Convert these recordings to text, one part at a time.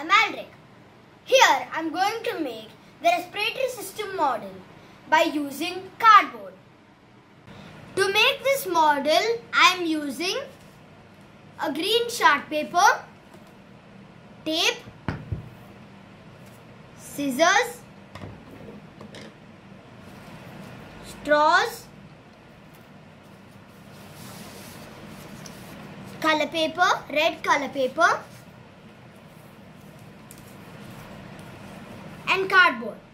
I'm. Here I'm going to make the respiratory system model by using cardboard. To make this model I am using a green chart paper, tape, scissors, straws, color paper, red color paper and cardboard.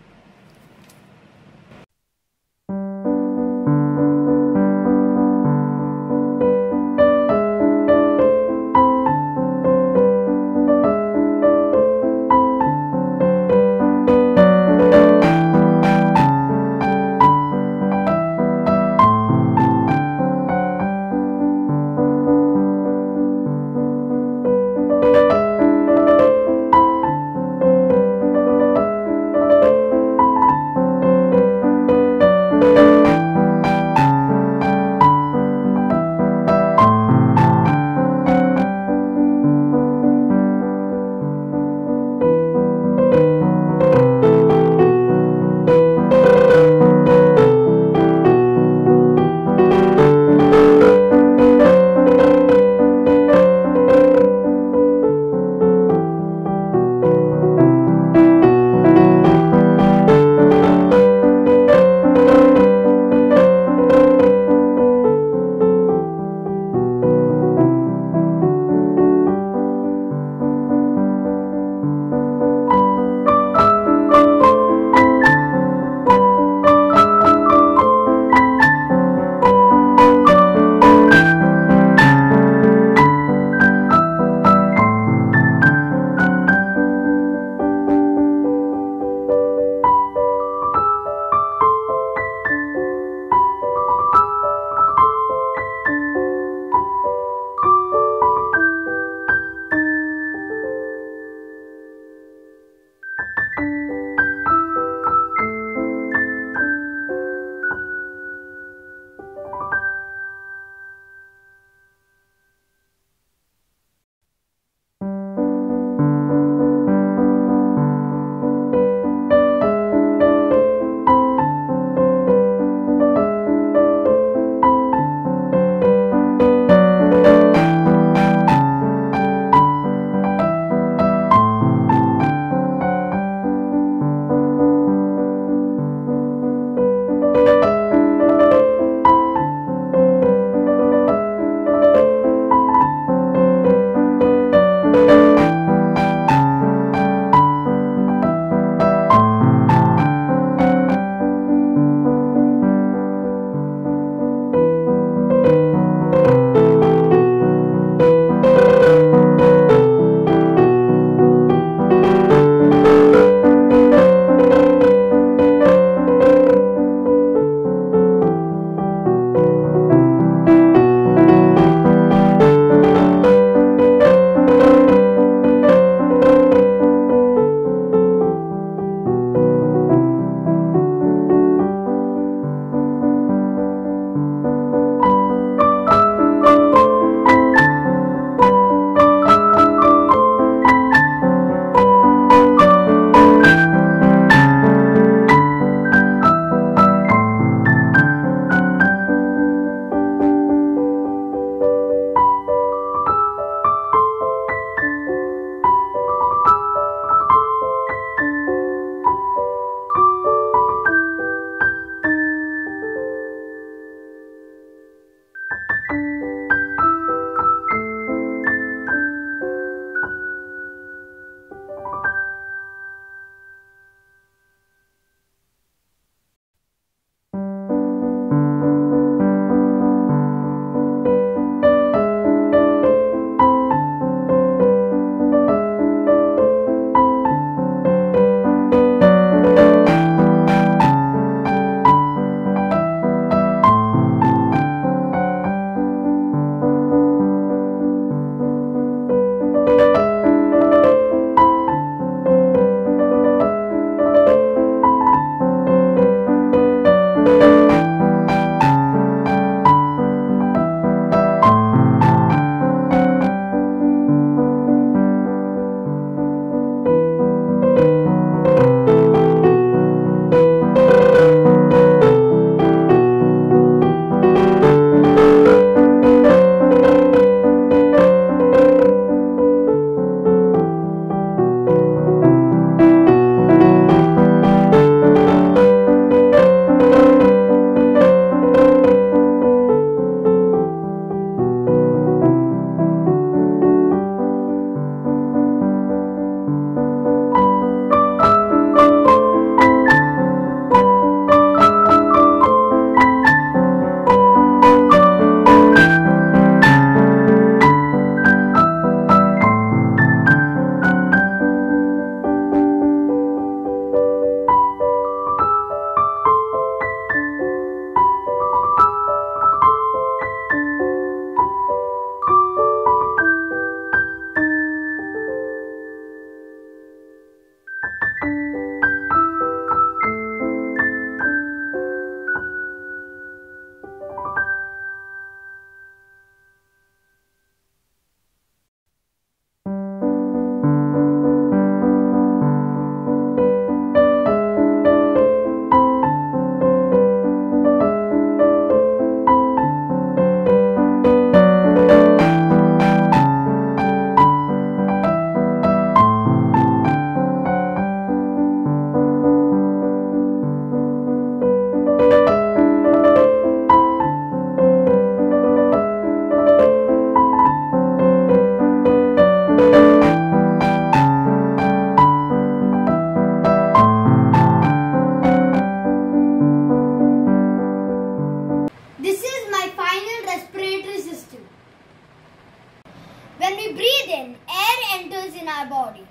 Our body.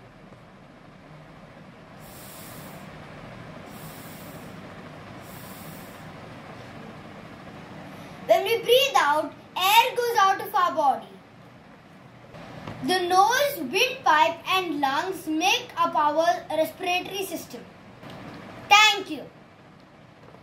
When we breathe out, air goes out of our body. The nose, windpipe and lungs make up our respiratory system. Thank you.